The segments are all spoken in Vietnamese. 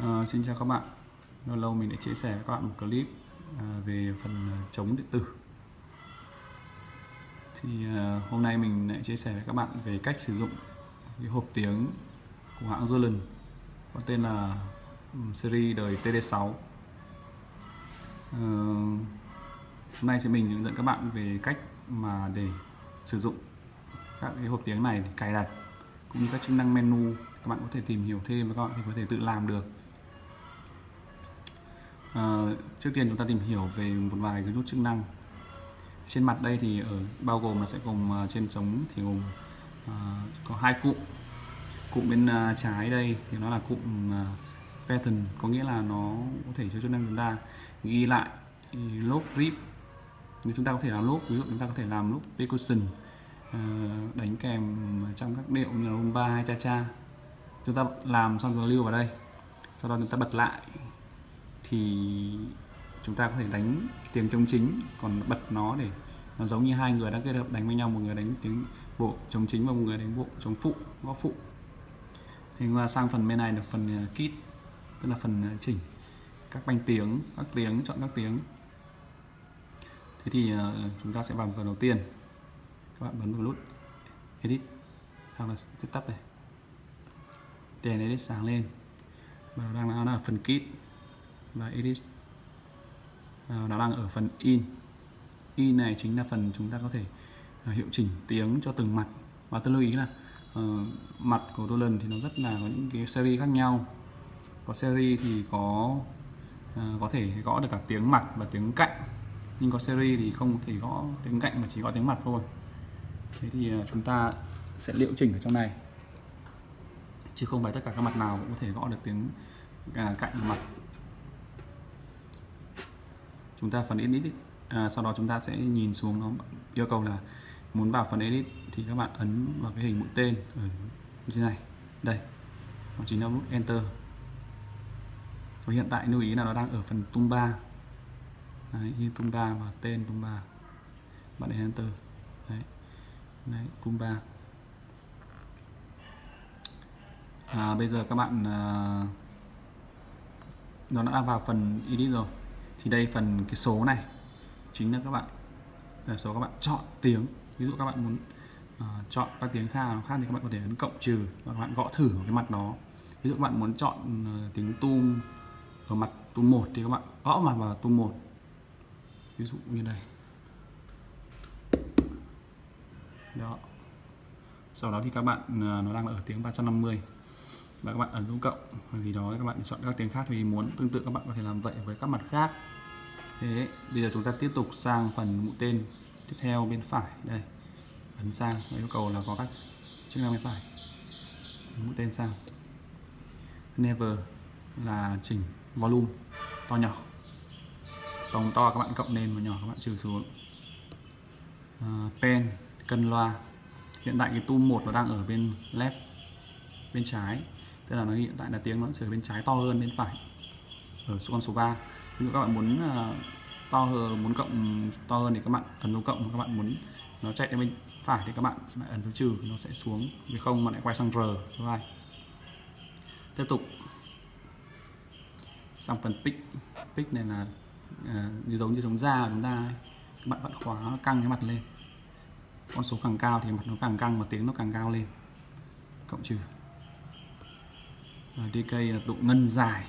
Uh, xin chào các bạn. Lâu lâu mình đã chia sẻ với các bạn một clip uh, về phần ờ, chống điện tử. Thì uh, hôm nay mình lại chia sẻ với các bạn về cách sử dụng cái hộp tiếng của hãng Roland có tên là um, series đời TD6 uh, hôm nay sẽ mình hướng dẫn các bạn về cách mà để sử dụng các cái hộp tiếng này để cài đặt cũng như các chức năng menu. Các bạn có thể tìm hiểu thêm và các bạn thì có thể tự làm được à, trước tiên chúng ta tìm hiểu về một vài cái nút chức năng. Trên mặt đây thì ở bao gồm nó sẽ gồm ờ, trên trống thì gồm uh, có hai cụm. Cụm bên uh, trái đây thì nó là cụm uh, pattern có nghĩa là nó có thể cho chức năng chúng ta ghi lại loop rip nếu chúng ta có thể làm loop ví dụ chúng ta có thể làm loop percussion uh, đánh kèm trong các điệu như là rumba hay cha cha. Chúng ta làm xong rồi lưu vào đây sau đó chúng ta bật lại thì chúng ta có thể đánh tiếng trống chính, còn bật nó để nó giống như hai người đang kết hợp đánh với nhau, một người đánh tiếng bộ trống chính và một người đánh bộ trống phụ, gõ phụ. Thì qua sang phần bên này là phần à, kit, tức là phần à, chỉnh các banh tiếng, các tiếng, chọn các tiếng. Thế thì à, chúng ta sẽ vào phần đầu tiên. Các bạn bấm vào nút edit hoặc là setup này. Đèn edit sáng lên. Và đang là phần kit và edit à, nó đang ở phần in. In này chính là phần chúng ta có thể uh, hiệu chỉnh tiếng cho từng mặt. Và tôi lưu ý là uh, mặt của tôi lần thì nó rất là có những cái series khác nhau. Có series thì có uh, có thể gõ được cả tiếng mặt và tiếng cạnh. Nhưng có series thì không thể gõ tiếng cạnh mà chỉ gõ tiếng mặt thôi. Thế thì uh, chúng ta sẽ liệu chỉnh ở trong này. Chứ không phải tất cả các mặt nào cũng có thể gõ được tiếng à, cạnh mặt chúng ta phần edit à, sau đó chúng ta sẽ nhìn xuống nó. Yêu cầu là muốn vào phần edit thì các bạn ấn vào cái hình mũi tên. Ở như này. Đây. Nó chính là nút enter. Và hiện tại lưu ý là nó đang ở phần tung ba đấy, như tung ba và tên tung ba bạn enter. Đấy, đấy tung ba à, bây giờ các bạn à, nó đã vào phần edit rồi thì đây phần cái số này chính là các bạn là số các bạn chọn tiếng. Ví dụ các bạn muốn uh, chọn các tiếng khác khác thì các bạn có thể ấn cộng trừ và các bạn gõ thử cái mặt đó. Ví dụ các bạn muốn chọn uh, tiếng tum ở mặt tum một thì các bạn gõ mặt vào tum một. Ví dụ như đây. Đó. Sau đó thì các bạn uh, nó đang ở tiếng 350 và các bạn ấn nút cộng hoặc gì đó các bạn chọn các tiếng khác thì muốn tương tự các bạn có thể làm vậy với các mặt khác. Thế bây giờ chúng ta tiếp tục sang phần mũi tên tiếp theo bên phải đây. Ấn sang yêu cầu là có các chức năng bên phải. Mũi tên sang. Never là chỉnh volume to nhỏ. Tổng to các bạn cộng lên và nhỏ các bạn trừ xuống. Uh, pen cân loa. Hiện tại cái tu một nó đang ở bên left bên trái tức là nó hiện tại là tiếng nó sẽ bên trái to hơn bên phải ở số con số 3 ví dụ các bạn muốn uh, to hơn muốn cộng to hơn thì các bạn ấn dấu cộng các bạn muốn nó chạy đến bên phải thì các bạn lại ấn dấu trừ nó sẽ xuống. Nếu không mà lại quay sang r số 2 tiếp tục. Sang phần pick pick này là uh, như giống như chống da chúng ta các bạn vẫn khóa nó căng cái mặt lên. Con số càng cao thì mặt nó càng căng và tiếng nó càng cao lên. Cộng trừ. Ờ, DK là độ ngân dài.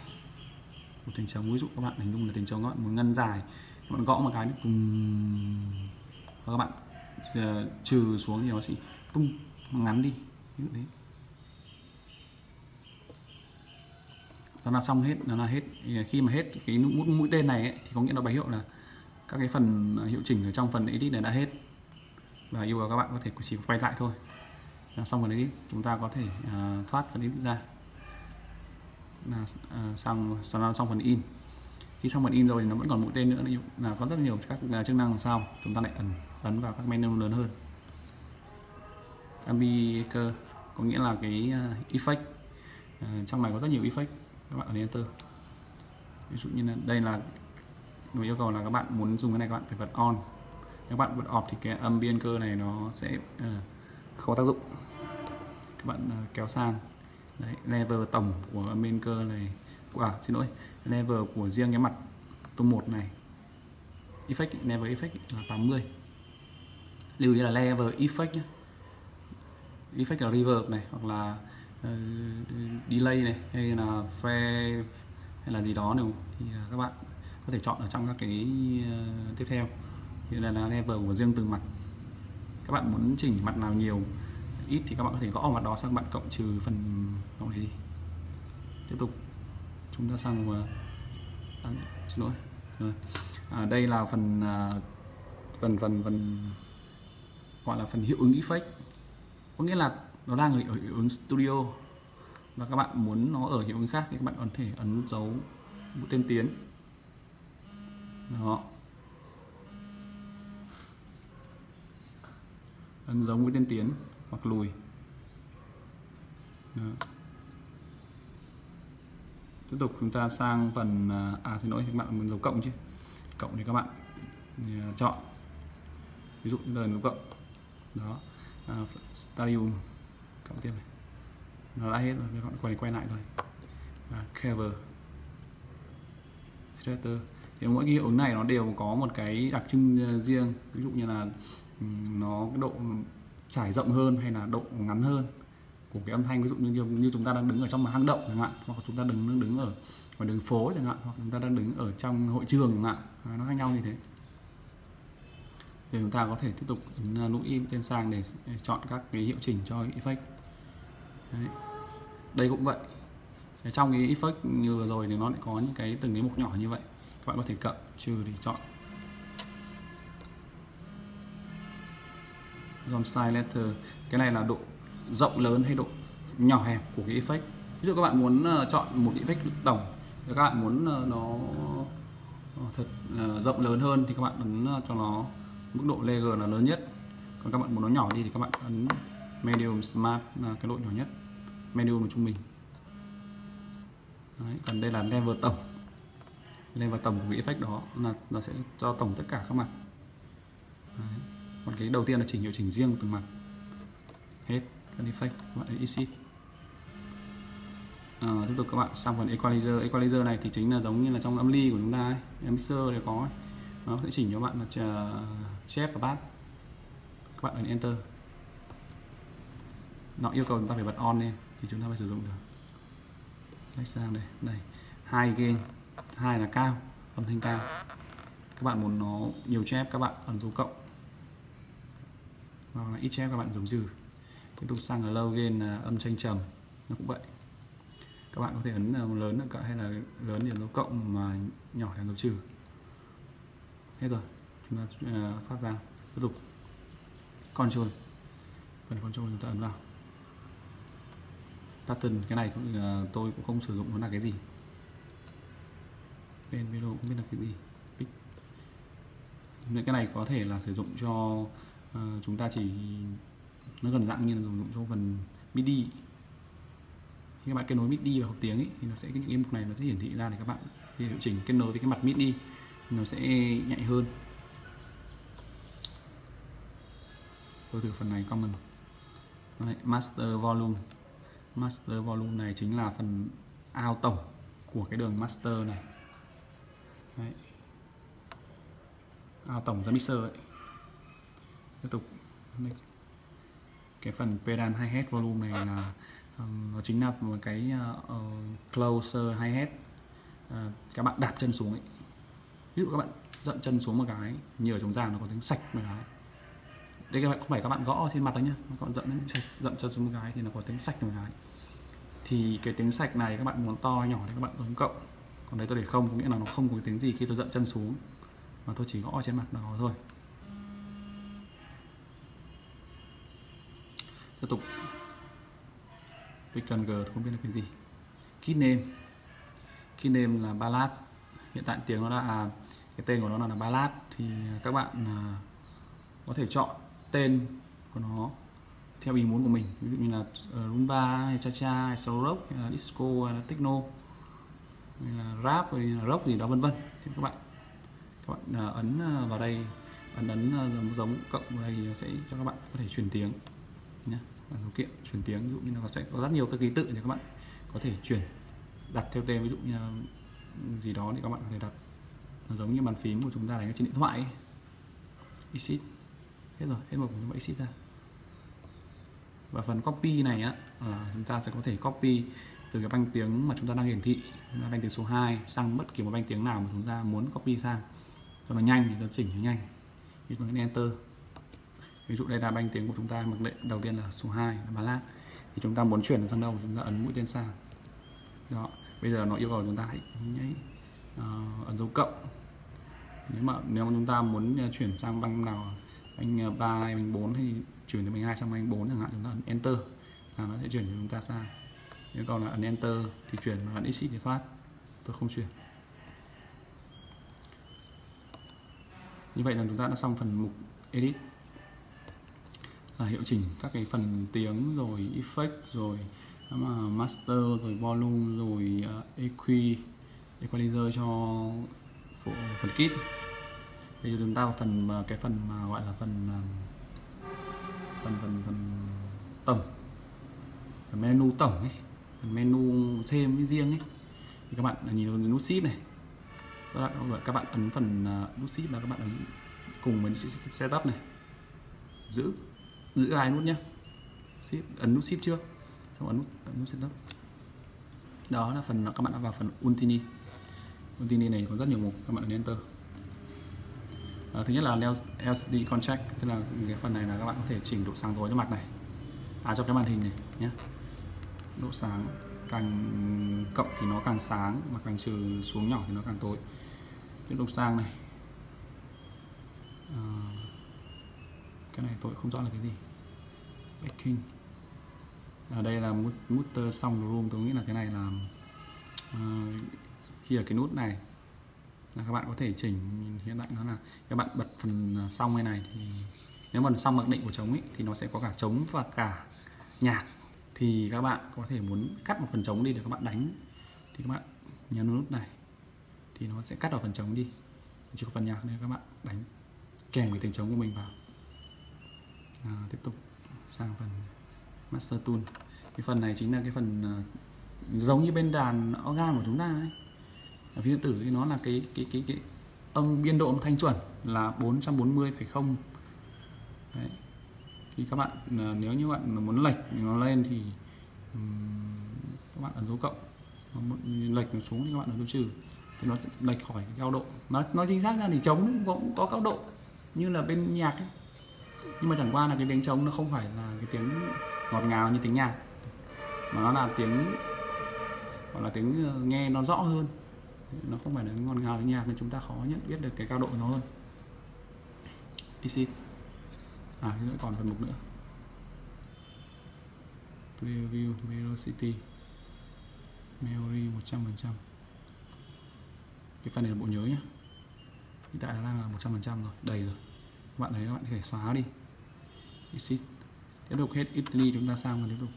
Một tình trống ví dụ các bạn hình dung là tình trống các bạn muốn ngân dài các bạn gõ một cái cùng và các bạn uh, trừ xuống thì nó sẽ tung ngắn đi. Như thế. đó là xong hết nó là hết. Khi mà hết cái mũi, mũi tên này ấy, thì có nghĩa là báo hiệu là các cái phần hiệu chỉnh ở trong phần edit này đã hết. Và yêu cầu các bạn có thể chỉ quay lại thôi. Là xong phần edit chúng ta có thể uh, thoát phần edit ra là à, xong xong xong phần in. Khi xong phần in rồi thì nó vẫn còn mũi tên nữa là có rất nhiều các à, chức năng làm sao chúng ta lại ấn ấn vào các menu lớn hơn. Ambiker có nghĩa là cái à, effect. Trong này có rất nhiều effect các bạn ấn enter. Ví dụ như là đây là nó yêu cầu là các bạn muốn dùng cái này các bạn phải bật on. Nếu bạn bật off thì cái âm biên cơ này nó sẽ uh, không có tác dụng. Các bạn uh, kéo sang. Đấy, level tổng của main cơ này. À xin lỗi level của riêng cái mặt tông một này. Effect level effect là 80 lưu ý là level effect nhé effect là reverb này hoặc là uh, delay này hay là phe hay là gì đó này. Thì uh, các bạn có thể chọn ở trong các cái uh, tiếp theo. Thì là, là level của riêng từng mặt. Các bạn muốn chỉnh mặt nào nhiều ít thì các bạn có thể gõ mặt đó sang bạn cộng trừ phần cộng này đi. Tiếp tục. Chúng ta sang vào à, xin lỗi. Rồi. À, đây là phần à, phần phần phần gọi là phần hiệu ứng effect. Có nghĩa là nó đang ở hiệu ứng studio và các bạn muốn nó ở hiệu ứng khác thì các bạn có thể ấn dấu mũi tên tiến. Đó. Ấn dấu mũi tên tiến hoặc lùi. Đó. tiếp tục chúng ta sang phần à, à, xin lỗi các bạn muốn dấu cộng chứ? Cộng thì các bạn à, chọn. Ví dụ như là dấu cộng. Đó. À, stadium. Cộng tiếp này. Nó đã hết rồi các bạn quay quay lại thôi. À, cover. Strater thì mỗi cái hiệu ứng này nó đều có một cái đặc trưng à, riêng. Ví dụ như là nó cái độ trải rộng hơn hay là độ ngắn hơn. Của cái âm thanh ví dụ như như chúng ta đang đứng ở trong một hang động chẳng hạn, hoặc chúng ta đứng đứng ở ngoài đường phố chẳng hạn, hoặc chúng ta đang đứng ở trong hội trường chẳng hạn à, nó khác nhau như thế. Thì chúng ta có thể tiếp tục ừ, ấn nút trên sang để chọn các cái hiệu chỉnh cho effect. Đấy. đây cũng vậy. Trong cái effect như vừa rồi thì nó lại có những cái từng cái mục nhỏ như vậy. Các bạn có thể cộng trừ để chọn. Dòng size letter. Cái này là độ rộng lớn hay độ nhỏ hẹp của cái effect? Ví dụ các bạn muốn ờ, chọn một effect tổng các bạn muốn ờ, nó ờ, thật rộng lớn hơn thì các bạn ấn cho nó mức độ layer là lớn nhất. Còn các bạn muốn nó nhỏ đi thì các bạn ấn medium smart là cái độ nhỏ nhất medium là trung bình. Đấy, còn đây là level tổng. Level tổng của cái effect đó là nó sẽ cho tổng tất cả các mặt. Đấy còn cái đầu tiên là chỉnh hiệu chỉnh riêng từng mặt. Hết. Các effect các bạn exit à, ờ, tiếp tục các bạn sang phần equalizer. Equalizer này thì chính là giống như là trong âm ly của chúng ta ấy. mixer đều có ấy. nó sẽ chỉnh cho bạn là chép và bát các bạn ấn enter. Nó yêu cầu chúng ta phải bật on lên thì chúng ta phải sử dụng được. Lấy sang đây. Đây. Hai gain hai là cao âm thanh cao. Các bạn muốn nó nhiều chép các bạn ấn dấu cộng hoặc là ít chép các bạn dùng dừ. Tiếp tục sang là low gain là âm tranh trầm. Nó cũng vậy. Các bạn có thể ấn à, lớn hay là lớn thì dấu cộng mà nhỏ thì dấu trừ. Hết rồi. Chúng ta à, phát ra. Tiếp tục. Control. Phần control chúng ta ấn vào. Pattern cái này cũng, à, tôi cũng không sử dụng nó là cái gì? Bên video cũng biết là cái gì. Những cái này có thể là sử dụng cho uh, chúng ta chỉ nó gần dạng như là dùng dụng cho phần MIDI. Khi các bạn kết nối MIDI vào hộp tiếng ấy, thì nó sẽ những cái mục này nó sẽ hiển thị ra để các bạn điều chỉnh kết nối với cái mặt MIDI nó sẽ nhạy hơn. Tôi thử phần này common Đấy, master volume. Master volume này chính là phần ao tổng của cái đường master này. Đấy. ao tổng ra mixer ấy tiếp tục. Cái phần pedal hi hat volume này là nó chính là một cái uh, closer hi hat uh, ờ, các bạn đạp chân xuống ấy. Ví dụ các bạn dậm chân xuống một cái nhờ chống dàn nó có tiếng sạch một cái. Đây các bạn không phải các bạn gõ trên mặt đấy nhá các bạn dậm sạch dậm chân xuống một cái thì nó có tiếng sạch một cái. Thì cái tiếng sạch này các bạn muốn to hay nhỏ thì các bạn bấm cộng. Còn đấy tôi để không có nghĩa là nó không có tiếng gì khi tôi dậm chân xuống. Mà tôi chỉ gõ trên mặt nó thôi. Tiếp tục. Victor G không biết là cái gì. Kit name. Kit name là ballad. Hiện tại tiếng nó là à, cái tên của nó là ballad. Thì các bạn à, có thể chọn tên của nó theo ý muốn của mình. Ví dụ như là ờ, rumba hay cha cha hay slow rock hay là disco hay là techno hay là rap hay là rock gì đó vân vân. Thì các bạn các bạn à, ấn à, vào đây. Ấn ấn à, giống cộng vào đây sẽ cho các bạn có thể chuyển tiếng nhé điều kiện chuyển tiếng, ví dụ như là sẽ có rất nhiều các ký tự để các bạn. Có thể chuyển, đặt theo tên ví dụ như gì đó thì các bạn có thể đặt. Nó giống như bàn phím của chúng ta đánh trên điện thoại ấy. exit. Hết rồi, hết một chúng ta exit ra. Và phần copy này á là chúng ta sẽ có thể copy từ cái banh tiếng mà chúng ta đang hiển thị banh tiếng số 2 sang bất kỳ một banh tiếng nào mà chúng ta muốn copy sang. Cho nó nhanh thì nó chỉnh nó nhanh. Như bằng enter ví dụ đây là banh tiếng của chúng ta mặc định đầu tiên là số 2 là ballad thì chúng ta muốn chuyển sang đâu? Chúng ta ấn mũi tên sang đó bây giờ nó yêu cầu chúng ta hãy nhảy uh, ấn dấu cộng. Nếu mà nếu mà chúng ta muốn ờ, chuyển sang băng nào banh ờ, ba hay banh 4 thì chuyển từ banh hai sang banh bốn chẳng hạn chúng ta ấn enter. Là nó sẽ chuyển cho chúng ta sang nếu còn là ấn enter thì chuyển và ấn exit thì thoát. Tôi không chuyển. Như vậy là chúng ta đã xong phần mục edit là hiệu chỉnh các cái phần tiếng rồi effect rồi mà master rồi volume rồi à, uh, EQ equalizer cho phần kit. Bây giờ chúng ta vào phần à, cái phần mà gọi là phần à, phần phần phần tổng phần menu tổng ấy phần menu thêm với riêng ấy. Thì các bạn nhìn vào nút shift này. Sau đó các bạn ấn phần nút shift là các bạn ấn cùng với setup này. Giữ giữ hai nút nhé ship ấn nút ship chưa xong ấn nút ấn nút setup. Đó là phần các bạn đã vào phần Ultini. Ultini này có rất nhiều mục các bạn ấn enter. À, thứ nhất là LCD Contract, tức là cái phần này là các bạn có thể chỉnh độ sáng tối cho mặt này. À cho cái màn hình này nhé độ sáng càng cộng thì nó càng sáng mà càng trừ xuống nhỏ thì nó càng tối. Cái độ sang này. À, cái này tôi không rõ là cái gì. Backing ở đây là mutter xong room tôi nghĩ là cái này là uh, khi ở cái nút này là các bạn có thể chỉnh. Hiện tại nó là các bạn bật phần ờ, xong này này thì nếu mà xong mặc định của trống ấy, thì nó sẽ có cả trống và cả nhạc. Thì các bạn có thể muốn cắt một phần trống đi để các bạn đánh. Thì các bạn nhấn nút này thì nó sẽ cắt vào phần trống đi. Chỉ có phần nhạc nên các bạn đánh kèm cái tiếng trống của mình vào à, tiếp tục sang phần master tool. Cái phần này chính là cái phần uh, giống như bên đàn organ của chúng ta ấy. Ở phía điện tử thì nó là cái cái cái cái âm biên độ âm thanh chuẩn là 440,0 Đấy. thì các bạn uh, nếu như bạn muốn lệch nó lên thì um, các bạn ấn dấu cộng. Lệch nó xuống thì các bạn ấn dấu trừ. Thì nó sẽ lệch khỏi cái cao độ. Nó nói chính xác ra thì trống cũng có cao độ. Như là bên nhạc ấy nhưng mà chẳng qua là cái tiếng trống nó không phải là cái tiếng ngọt ngào như tiếng nhạc. Mà nó là tiếng, gọi là tiếng ờ, nghe nó rõ hơn. Nó không phải là ngọt ngào tiếng nhạc nên chúng ta khó nhận biết được cái cao độ nó hơn. Dc à nữa, còn phần mục nữa. Preview velocity memory 100% cái phần này là bộ nhớ nhé hiện tại nó đang là 100% rồi, đầy rồi. Các bạn thấy, các bạn có thể xóa đi exit tiếp tục hết Italy chúng ta sang và tiếp tục.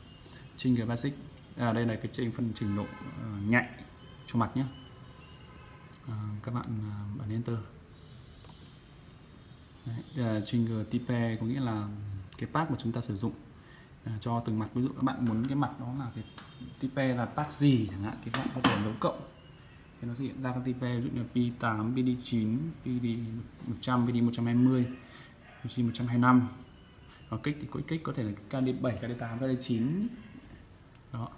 Trigger Basic. À, đây là cái trình phần trình độ uh, nhạy cho mặt nhé à, các bạn uh, bấm enter. Đấy, à, uh, type có nghĩa là cái pack mà chúng ta sử dụng uh, cho từng mặt. Ví dụ các bạn muốn cái mặt đó là cái type là pack gì chẳng hạn thì các bạn có thể nấu cộng. Thì nó sẽ hiện ra các type ví dụ như P8, PD9, PD100, PD120, PD125 và kích thì có kích có thể là KD7, KD8, KD9 đó.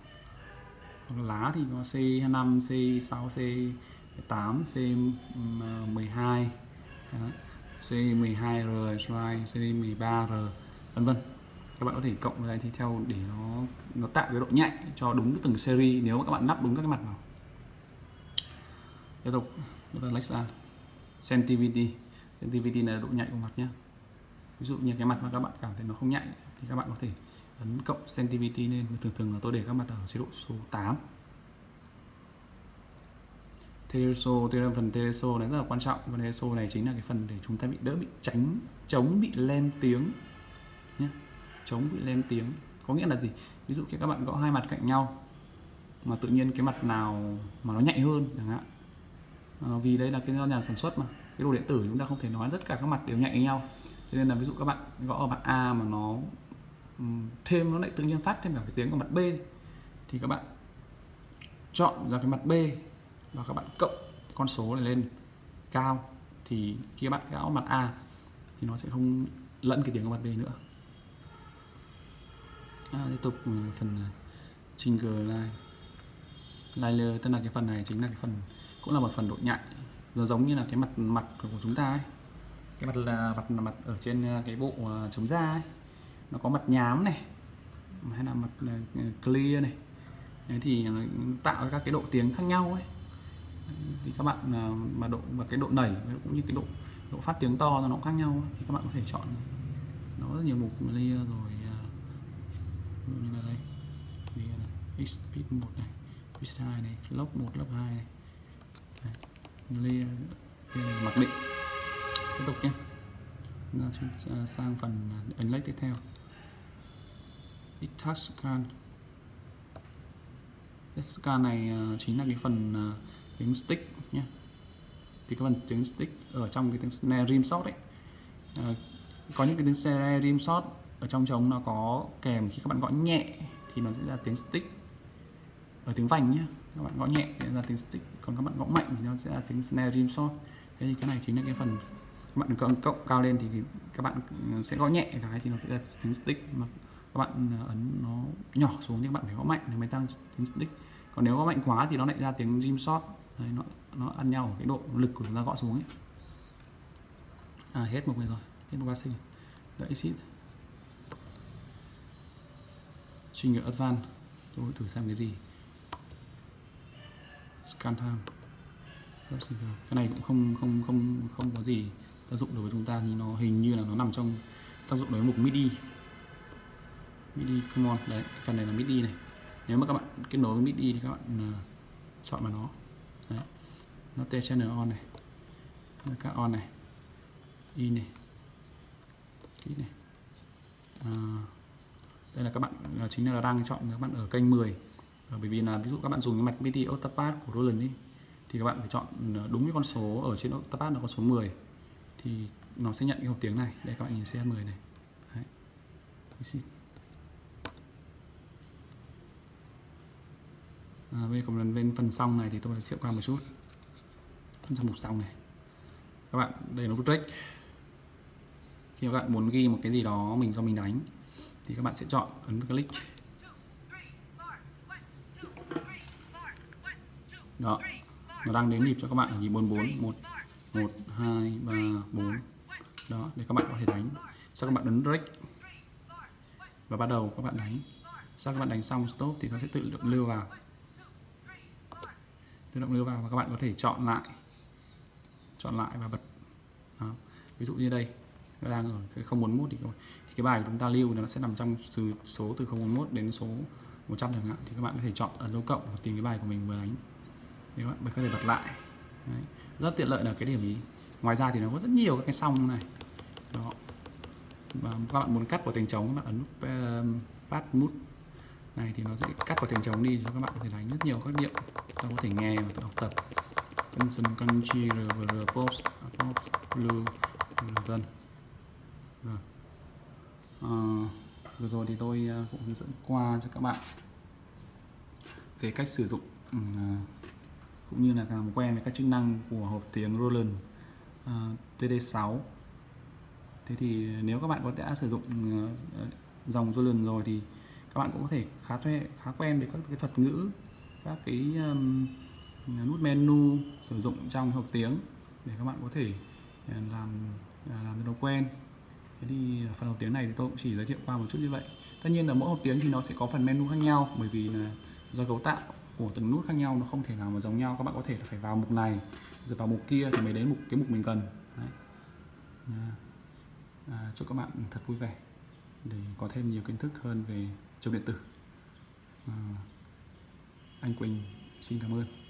Hoặc lá thì có C5, C6, C8, C12 C12R, C13R vân vân. Các bạn có thể cộng vào đây thì theo để nó nó tạo cái độ nhạy cho đúng cái từng series nếu mà các bạn nắp đúng các cái mặt vào. Tiếp tục chúng ta lấy ra. Sensitivity sensitivity là độ nhạy của mặt nhé ví dụ như cái mặt mà các bạn cảm thấy nó không nhạy thì các bạn có thể ấn cộng sensitivity lên. Thường thường là tôi để các mặt ở chế độ số 8 Teleso, phần Teleso này rất là quan trọng. Phần Teleso này chính là cái phần để chúng ta bị đỡ bị tránh chống bị len tiếng nhé. Chống bị len tiếng. Có nghĩa là gì? Ví dụ khi các bạn có hai mặt cạnh nhau mà tự nhiên cái mặt nào mà nó nhạy hơn chẳng hạn. À, vì đây là cái do nhà sản xuất mà. Cái đồ điện tử chúng ta không thể nói tất cả các mặt đều nhạy với nhau cho nên là ví dụ các bạn gõ ở mặt A mà nó thêm nó lại tự nhiên phát thêm cả cái tiếng của mặt B thì các bạn chọn ra cái mặt B và các bạn cộng con số này lên. Cao thì khi các bạn gõ mặt A thì nó sẽ không lẫn cái tiếng của mặt B nữa. À, tiếp tục ừ, phần phần cờ line. Layer tức là cái phần này chính là cái phần cũng là một phần độ nhạy. Nó giống như là cái mặt mặt của chúng ta ấy cái mặt là mặt là mặt ở trên ờ, cái bộ ờ, chống da ấy. nó có mặt nhám này hay là mặt ờ, clear này. Đấy thì tạo các cái độ tiếng khác nhau ấy. Thì các bạn mà độ và cái độ nảy cũng như cái độ độ phát tiếng to nó cũng khác nhau thì các bạn có thể chọn nó rất nhiều mục layer rồi như là đây. Layer x speed 1 này x 2 này lock 1 lock 2 này. Layer, layer mặc định tiếp tục nhé. Ờ, sang phần ờ, ấn lấy tiếp theo. Touch scan. Scan này ờ, chính là cái phần tiếng stick nhé. Thì cái phần tiếng stick ở trong cái tiếng snare rim shot ấy có những cái tiếng snare rim shot ở trong trống nó có kèm, khi các bạn gõ nhẹ thì nó sẽ ra tiếng stick. Ở tiếng vành nhé, các bạn gõ nhẹ thì ra tiếng stick, còn các bạn gõ mạnh thì nó sẽ là tiếng snare rim shot. Thế thì cái này chính là cái phần các bạn cộng, cộng cao lên thì các bạn ừ, sẽ gõ nhẹ cái thì nó sẽ là tiếng stick mà các bạn ừ, ấn nó nhỏ xuống thì các bạn phải gõ mạnh thì mới tăng tiếng stick. Còn nếu gõ mạnh quá thì nó lại ra tiếng gym shot. Đấy, nó nó ăn nhau cái độ lực của chúng ta gõ xuống ấy. À hết một này rồi hết một sinh đợi exit Trigger advan tôi thử xem cái gì. Scan time. Cái này cũng không không không không có gì tác dụng đối với chúng ta thì nó hình như là nó nằm trong tác dụng đối với mục MIDI. MIDI come on đấy phần này là MIDI này. Nếu mà các bạn kết nối với MIDI thì các bạn uh, chọn vào nó. Đấy. nó t channel on này các on này in này kỹ này. À, đây là các bạn ờ, chính là đang chọn các bạn ở kênh 10 à, bởi vì là ví dụ các bạn dùng cái mạch MIDI Octapad của Roland đi thì các bạn phải chọn đúng cái con số ở trên Octapad là con số 10 thì nó sẽ nhận cái hộp tiếng này. Đây các bạn nhìn CH10 này. Đấy. À, bây còn lần phần xong này thì tôi sẽ qua một chút. Phần trong mục xong này. Các bạn đây nó nút rec khi các bạn muốn ghi một cái gì đó mình cho mình đánh thì các bạn sẽ chọn ấn click. Đó. Nó đang đến nhịp cho các bạn ở nhịp 44 1 1 2 3 4 đó để các bạn có thể đánh. Sau các bạn ấn break và bắt đầu các bạn đánh. Sau các bạn đánh xong stop thì nó sẽ tự động lưu vào. Tự động lưu vào và các bạn có thể chọn lại. Chọn lại và bật. Đó. ví dụ như đây. Nó đang ở cái 041 thì, thì cái bài của chúng ta lưu nó sẽ nằm trong từ số từ 041 đến số 100 chẳng hạn. Thì các bạn có thể chọn ấn dấu cộng và tìm cái bài của mình vừa đánh. Thì các bạn có thể bật lại. Đấy rất tiện lợi là cái điểm ý. Ngoài ra thì nó có rất nhiều các cái song này. Đó. Và các bạn muốn cắt vào tiếng trống các bạn ấn nút ờ, uh, pass mút này thì nó sẽ cắt vào tiếng trống đi cho các bạn có thể đánh rất nhiều các điệu ta có thể nghe và học tập. Johnson Country R Pops Pop Blue vân. À, vừa rồi thì tôi ờ, cũng hướng dẫn qua cho các bạn về cách sử dụng uh, cũng như là làm quen với các chức năng của hộp tiếng Roland à, uh, TD6 thế thì nếu các bạn có đã sử dụng uh, dòng Roland rồi thì các bạn cũng có thể khá thuê, khá quen với các cái thuật ngữ các cái um, nút menu sử dụng trong hộp tiếng để các bạn có thể ờ, làm ờ, làm nó quen. Thế thì phần hộp tiếng này thì tôi cũng chỉ giới thiệu qua một chút như vậy. Tất nhiên là mỗi hộp tiếng thì nó sẽ có phần menu khác nhau bởi vì là do cấu tạo của từng nút khác nhau nó không thể nào mà giống nhau. Các bạn có thể phải vào mục này rồi vào mục kia thì mới đến mục cái mục mình cần. Đấy. À, chúc các bạn thật vui vẻ để có thêm nhiều kiến thức hơn về chụp điện tử. À, anh Quỳnh xin cảm ơn.